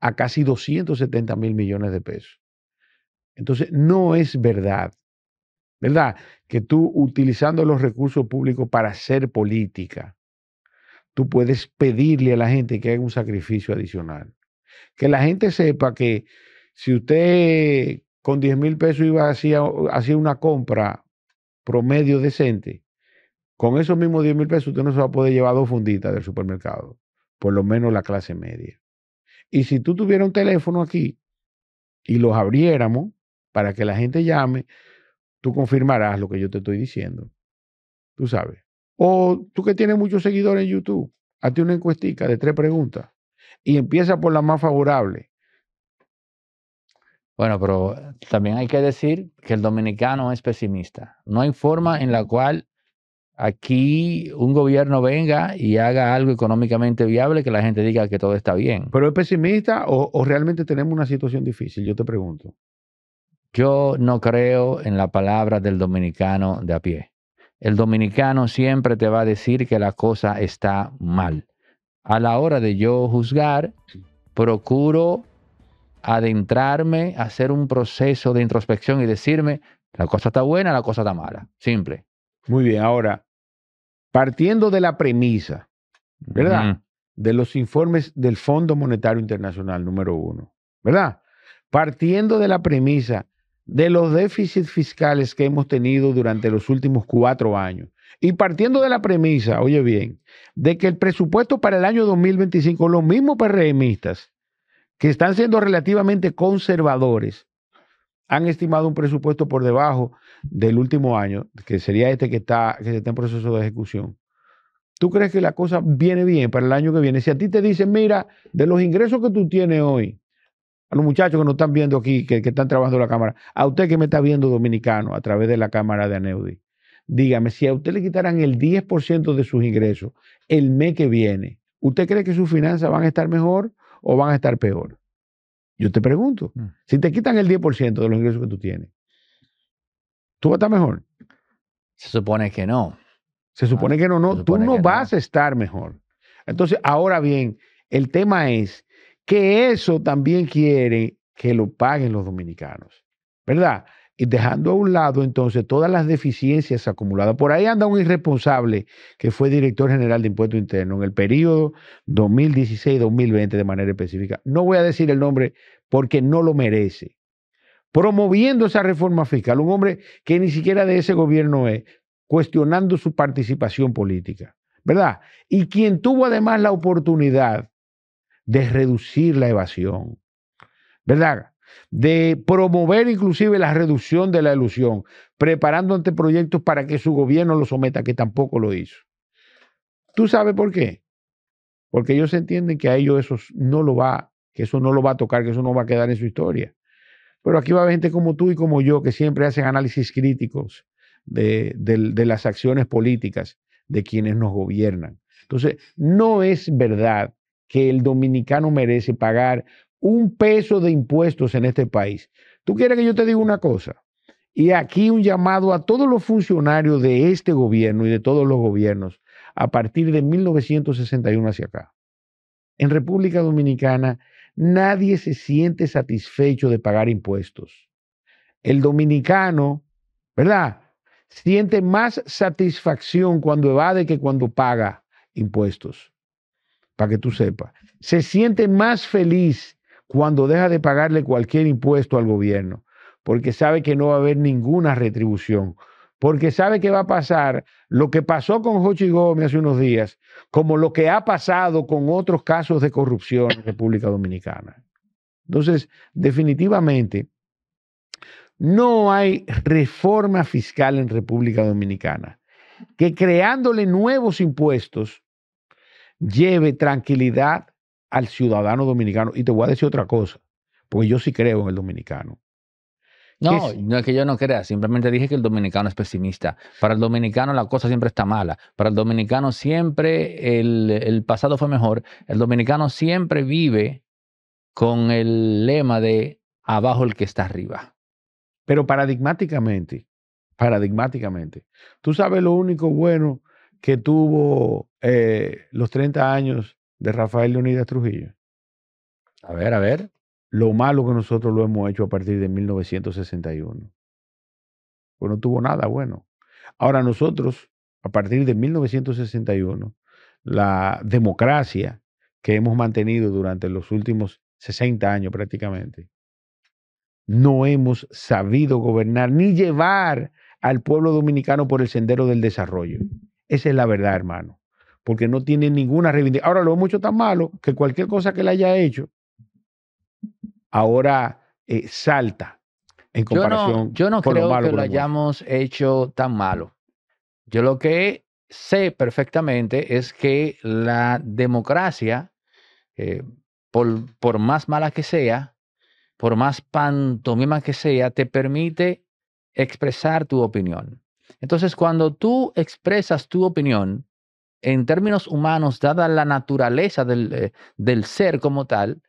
a casi 270 mil millones de pesos. Entonces, no es verdad, ¿verdad? Que tú utilizando los recursos públicos para hacer política, tú puedes pedirle a la gente que haga un sacrificio adicional. Que la gente sepa que si usted con 10 mil pesos iba a hacer, hacer una compra promedio decente, con esos mismos 10 mil pesos usted no se va a poder llevar dos funditas del supermercado, por lo menos la clase media. Y si tú tuvieras un teléfono aquí y los abriéramos para que la gente llame, tú confirmarás lo que yo te estoy diciendo. Tú sabes. O tú que tienes muchos seguidores en YouTube, hazte una encuestica de tres preguntas y empieza por la más favorable. Bueno, pero también hay que decir que el dominicano es pesimista. No hay forma en la cual aquí un gobierno venga y haga algo económicamente viable que la gente diga que todo está bien. ¿Pero es pesimista o, o realmente tenemos una situación difícil? Yo te pregunto. Yo no creo en la palabra del dominicano de a pie. El dominicano siempre te va a decir que la cosa está mal. A la hora de yo juzgar, procuro adentrarme, hacer un proceso de introspección y decirme, la cosa está buena, la cosa está mala. Simple. Muy bien, ahora, partiendo de la premisa, ¿verdad? De los informes del Fondo Monetario Internacional número uno, ¿verdad? Partiendo de la premisa de los déficits fiscales que hemos tenido durante los últimos cuatro años y partiendo de la premisa, oye bien, de que el presupuesto para el año 2025, los mismos PRMistas que están siendo relativamente conservadores, han estimado un presupuesto por debajo del último año, que sería este que está, que está en proceso de ejecución. ¿Tú crees que la cosa viene bien para el año que viene? Si a ti te dicen, mira, de los ingresos que tú tienes hoy, a los muchachos que nos están viendo aquí, que, que están trabajando en la cámara, a usted que me está viendo dominicano a través de la cámara de Aneudi, dígame, si a usted le quitaran el 10% de sus ingresos el mes que viene, ¿usted cree que sus finanzas van a estar mejor o van a estar peor? Yo te pregunto, Mm. si te quitan el 10% de los ingresos que tú tienes, ¿tú vas a estar mejor? Se supone que no. Se supone que no, no, tú no. vas a estar mejor. Entonces, ahora bien, el tema es que eso también quiere que lo paguen los dominicanos, ¿verdad? y dejando a un lado entonces todas las deficiencias acumuladas. Por ahí anda un irresponsable que fue director general de Impuesto Interno en el periodo 2016-2020 de manera específica. No voy a decir el nombre porque no lo merece. Promoviendo esa reforma fiscal, un hombre que ni siquiera de ese gobierno es, cuestionando su participación política, ¿verdad? Y quien tuvo además la oportunidad de reducir la evasión, ¿verdad? De promover inclusive la reducción de la ilusión, preparando anteproyectos para que su gobierno lo someta, que tampoco lo hizo. ¿Tú sabes por qué? Porque ellos entienden que a ellos eso no lo va, que eso no lo va a tocar, que eso no va a quedar en su historia. Pero aquí va a haber gente como tú y como yo que siempre hacen análisis críticos de, de las acciones políticas de quienes nos gobiernan. Entonces, no es verdad que el dominicano merece pagar un peso de impuestos en este país. ¿Tú quieres que yo te diga una cosa? Y aquí un llamado a todos los funcionarios de este gobierno y de todos los gobiernos a partir de 1961 hacia acá. En República Dominicana nadie se siente satisfecho de pagar impuestos. El dominicano, ¿verdad? Siente más satisfacción cuando evade que cuando paga impuestos para que tú sepas, se siente más feliz cuando deja de pagarle cualquier impuesto al gobierno, porque sabe que no va a haber ninguna retribución, porque sabe que va a pasar lo que pasó con Jochi Gómez hace unos días, como lo que ha pasado con otros casos de corrupción en República Dominicana. Entonces, definitivamente, no hay reforma fiscal en República Dominicana que creándole nuevos impuestos lleve tranquilidad al ciudadano dominicano. Y te voy a decir otra cosa, porque yo sí creo en el dominicano. No, no es que yo no crea, simplemente dije que el dominicano es pesimista. Para el dominicano la cosa siempre está mala. Para el dominicano siempre el, el pasado fue mejor. El dominicano siempre vive con el lema de abajo el que está arriba. Pero paradigmáticamente, paradigmáticamente, tú sabes lo único bueno que tuvo eh, los 30 años de Rafael Leonidas Trujillo? A ver, a ver. Lo malo que nosotros lo hemos hecho a partir de 1961. Pues no tuvo nada bueno. Ahora nosotros, a partir de 1961, la democracia que hemos mantenido durante los últimos 60 años prácticamente, no hemos sabido gobernar ni llevar al pueblo dominicano por el sendero del desarrollo. Esa es la verdad, hermano. Porque no tiene ninguna reivindicación. Ahora lo hemos hecho tan malo que cualquier cosa que él haya hecho, ahora eh, salta en comparación yo no, yo no creo que lo hayamos hecho tan malo. Yo lo que sé perfectamente es que la democracia, eh, por, por más mala que sea, por más pantomima que sea, te permite expresar tu opinión. Entonces, cuando tú expresas tu opinión en términos humanos, dada la naturaleza del, eh, del ser como tal,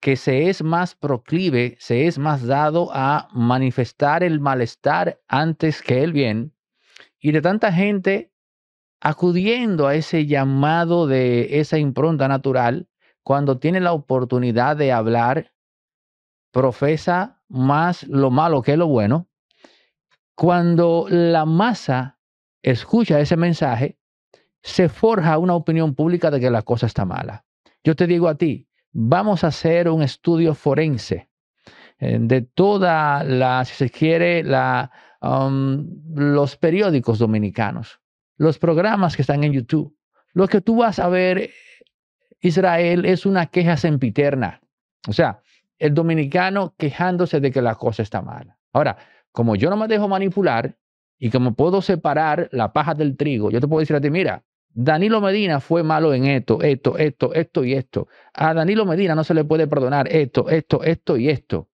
que se es más proclive, se es más dado a manifestar el malestar antes que el bien, y de tanta gente acudiendo a ese llamado de esa impronta natural, cuando tiene la oportunidad de hablar, profesa más lo malo que lo bueno, cuando la masa escucha ese mensaje, se forja una opinión pública de que la cosa está mala. Yo te digo a ti, vamos a hacer un estudio forense eh, de toda la, si se quiere, la, um, los periódicos dominicanos, los programas que están en YouTube. Lo que tú vas a ver, Israel, es una queja sempiterna. O sea, el dominicano quejándose de que la cosa está mala. Ahora, como yo no me dejo manipular y como puedo separar la paja del trigo, yo te puedo decir a ti, mira, Danilo Medina fue malo en esto, esto, esto, esto y esto. A Danilo Medina no se le puede perdonar esto, esto, esto y esto.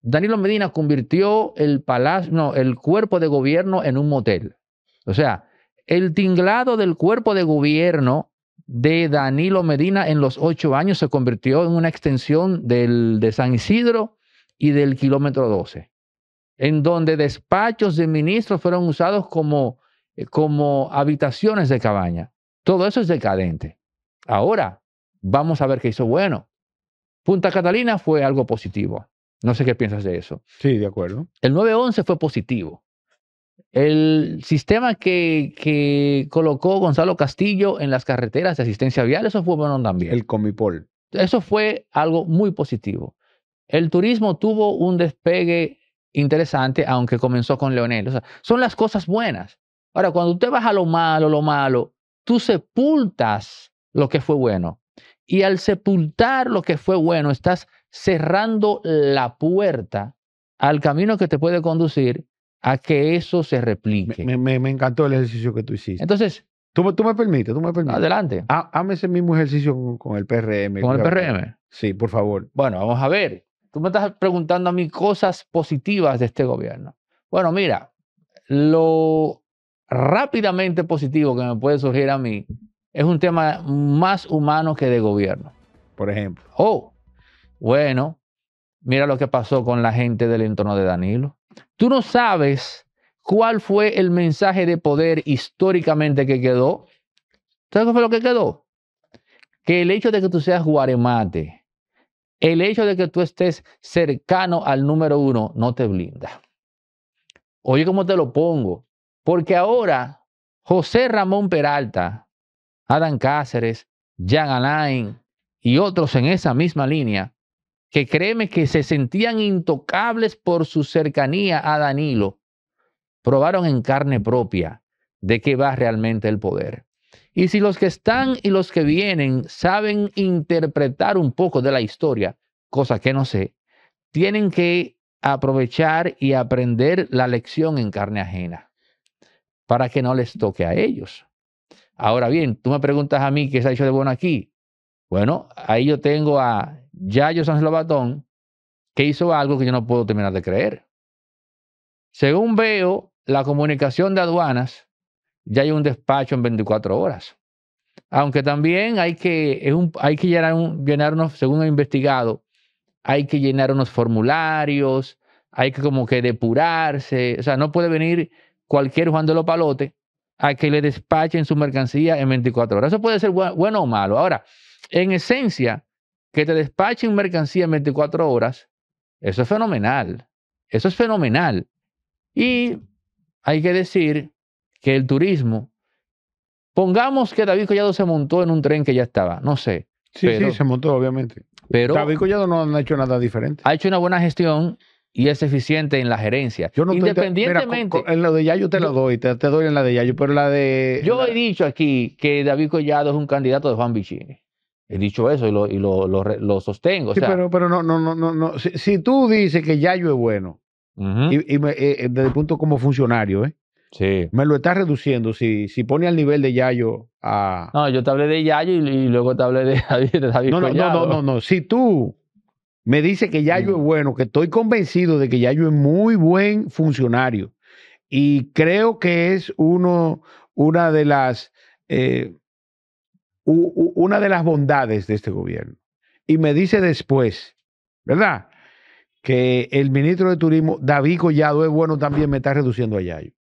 Danilo Medina convirtió el palacio, no, el cuerpo de gobierno en un motel. O sea, el tinglado del cuerpo de gobierno de Danilo Medina en los ocho años se convirtió en una extensión del, de San Isidro y del kilómetro 12 en donde despachos de ministros fueron usados como, eh, como habitaciones de cabaña. Todo eso es decadente. Ahora, vamos a ver qué hizo bueno. Punta Catalina fue algo positivo. No sé qué piensas de eso. Sí, de acuerdo. El 911 fue positivo. El sistema que, que colocó Gonzalo Castillo en las carreteras de asistencia vial, eso fue bueno también. El Comipol. Eso fue algo muy positivo. El turismo tuvo un despegue interesante, aunque comenzó con Leonel. O sea, son las cosas buenas. Ahora, cuando usted vas a lo malo, lo malo, tú sepultas lo que fue bueno. Y al sepultar lo que fue bueno, estás cerrando la puerta al camino que te puede conducir a que eso se replique. me- me- me encantó el ejercicio que tú hiciste. Entonces, tú, me- tú me permites, tú me permites. adelante, Ha- Hazme ese mismo ejercicio con, con el PRM. con el. PRM. Sí, por favor. Bueno, vamos a ver. Tú me estás preguntando a mí cosas positivas de este gobierno. Bueno, mira, lo rápidamente positivo que me puede surgir a mí es un tema más humano que de gobierno. Por ejemplo. Oh, bueno, mira lo que pasó con la gente del entorno de Danilo. Tú no sabes cuál fue el mensaje de poder históricamente que quedó. ¿Sabes qué fue lo que quedó? Que el hecho de que tú seas guaremate, el hecho de que tú estés cercano al número uno, no te blinda. Oye, ¿cómo te lo pongo? Porque ahora José Ramón Peralta, Adán Cáceres, Jan Alain y otros en esa misma línea, que créeme que se sentían intocables por su cercanía a Danilo, probaron en carne propia de qué va realmente el poder. Y si los que están y los que vienen saben interpretar un poco de la historia, cosa que no sé, tienen que aprovechar y aprender la lección en carne ajena para que no les toque a ellos. Ahora bien, tú me preguntas a mí qué se ha hecho de bueno aquí. Bueno, ahí yo tengo a Yayo Sánchez Lobatón, que hizo algo que yo no puedo terminar de creer. Según veo la comunicación de aduanas, ya hay un despacho en 24 horas. Aunque también hay que, es un- hay que llenar, un- llenar unos, según he investigado, hay que llenar unos formularios, hay que como que depurarse. O sea, no puede venir cualquier Juan de los Palotes a que le despachen su mercancía en 24 horas. Eso puede ser bu- bueno o malo. Ahora, en esencia, que te despachen mercancía en 24 horas, eso es fenomenal. Eso es fenomenal. Y hay que decir que el turismo, pongamos que David Collado se montó en un tren que ya estaba, no sé, Sí, Pero- sí, se montó, obviamente. pero David Collado no ha hecho nada diferente. ha hecho una buena gestión y es eficiente en la gerencia. Yo no mira, Independientemente, con- con- en lo de Yayo te lo doy, te, te doy en la de Yayo, pero la de. yo la- he dicho aquí que David Collado es un candidato de Juan Vicini. He dicho eso y lo, y lo, lo sostengo. o Sí, sea, pero, pero no, no, no, no, no. Si, si tú dices que Yayo es bueno, y, y me- eh, eh, desde el punto como funcionario, ¿eh? sí. me lo estás reduciendo. Si, si pone al nivel de Yayo a. No, yo te hablé de Yayo y, y luego te hablé de David, de David No, no, no, Collado. no, no, no. Si tú me dices que Yayo Mm. es bueno, que estoy convencido de que Yayo es muy buen funcionario y creo que es uno, una de las eh, una de las bondades de este gobierno. Y me dice después, ¿verdad? Que el ministro de Turismo, David Collado, es bueno también, me está reduciendo a Yayo.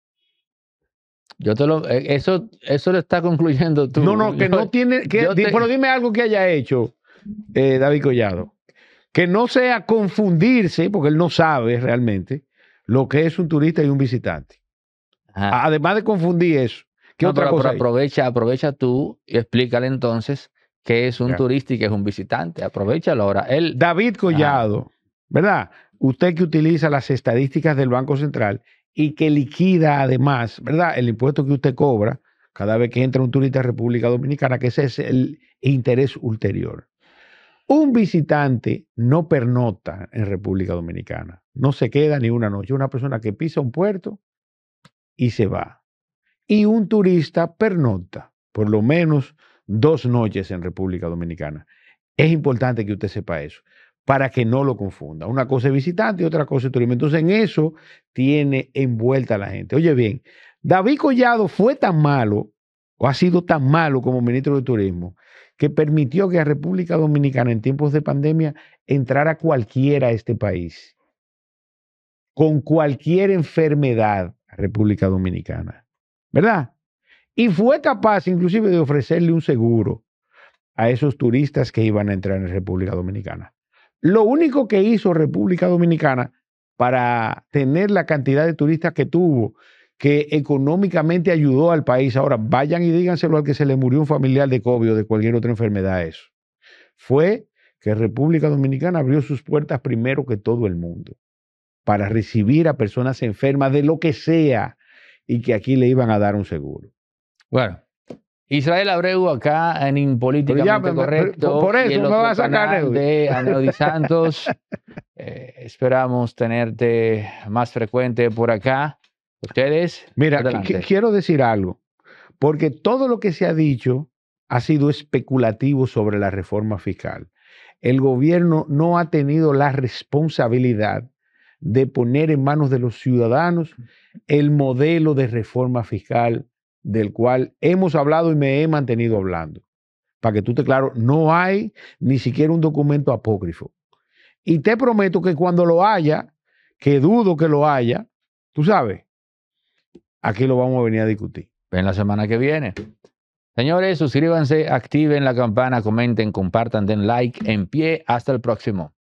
Yo te lo, eh, eso, eso lo está concluyendo tú. no, no, que Yo- no tiene. Que, te- Pero dime algo que haya hecho eh, David Collado. Que no sea confundirse, porque él no sabe realmente lo que es un turista y un visitante. Ajá. Además de confundir eso. ¿Qué No, otra pero- cosa? pero aprovecha, aprovecha tú y explícale entonces qué es un turista y qué es un visitante. Aprovechalo ahora. Él, David Collado, ¿verdad? Usted que utiliza las estadísticas del Banco Central y que liquida además, ¿verdad? El impuesto que usted cobra cada vez que entra un turista a República Dominicana, que ese es el interés ulterior. Un visitante no pernota en República Dominicana, no se queda ni una noche. Una persona que pisa un puerto y se va. Y un turista pernota por lo menos dos noches en República Dominicana. Es importante que usted sepa eso para que no lo confunda. Una cosa es visitante y otra cosa es turismo. Entonces, en eso tiene envuelta la gente. Oye bien, David Collado fue tan malo, o ha sido tan malo como ministro de Turismo, que permitió que a República Dominicana en tiempos de pandemia entrara cualquiera a este país, con cualquier enfermedad a República Dominicana, ¿verdad? Y fue capaz inclusive de ofrecerle un seguro a esos turistas que iban a entrar en República Dominicana. Lo único que hizo República Dominicana para tener la cantidad de turistas que tuvo, que económicamente ayudó al país, ahora vayan y díganselo al que se le murió un familiar de COVID o de cualquier otra enfermedad, eso, fue que República Dominicana abrió sus puertas primero que todo el mundo para recibir a personas enfermas de lo que sea y que aquí le iban a dar un seguro. Bueno, Israel Abreu acá en Impolíticamente ya, Correcto. por eso y el me va a sacar de Aneudi Santos. <laughs> Eh, esperamos tenerte más frecuente por acá. Ustedes, Mira, qu- quiero decir algo, porque todo lo que se ha dicho ha sido especulativo sobre la reforma fiscal. El gobierno no ha tenido la responsabilidad de poner en manos de los ciudadanos el modelo de reforma fiscal del cual hemos hablado y me he mantenido hablando. Para que tú te claro, no hay ni siquiera un documento apócrifo. Y te prometo que cuando lo haya, que dudo que lo haya, tú sabes, aquí lo vamos a venir a discutir. Ven la semana que viene. Señores, suscríbanse, activen la campana, comenten, compartan, den like en pie. Hasta el próximo.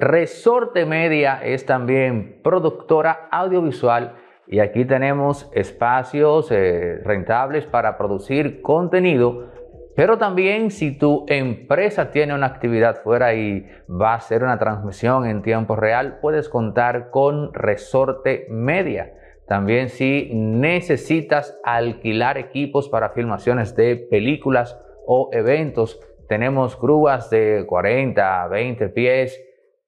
Resorte Media es también productora audiovisual y aquí tenemos espacios eh, rentables para producir contenido, pero también si tu empresa tiene una actividad fuera y va a hacer una transmisión en tiempo real, puedes contar con Resorte Media. También si necesitas alquilar equipos para filmaciones de películas o eventos, tenemos grúas de 40, 20 pies.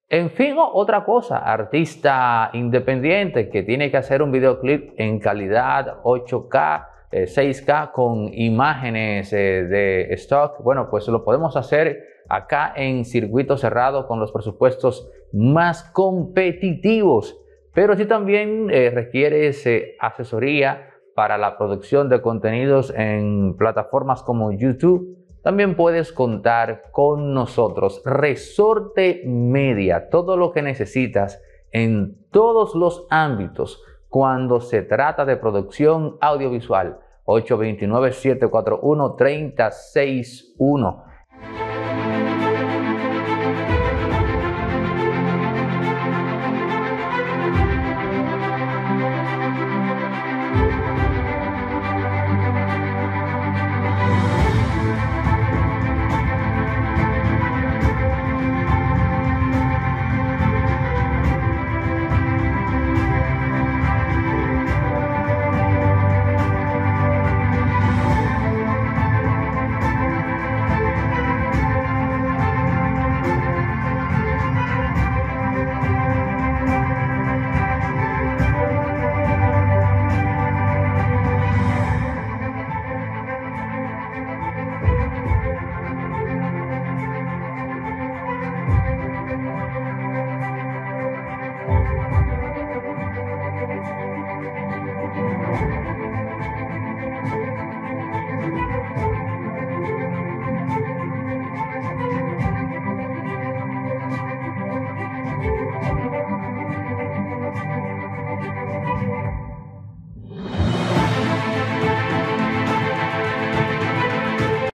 En fin, otra cosa, artista independiente que tiene que hacer un videoclip en calidad 8K, eh, 6K con imágenes eh, de stock, bueno, pues lo podemos hacer acá en circuito cerrado con los presupuestos más competitivos. Pero si también eh, requieres eh, asesoría para la producción de contenidos en plataformas como YouTube, también puedes contar con nosotros. Resorte Media, todo lo que necesitas en todos los ámbitos cuando se trata de producción audiovisual. 829-741-3061.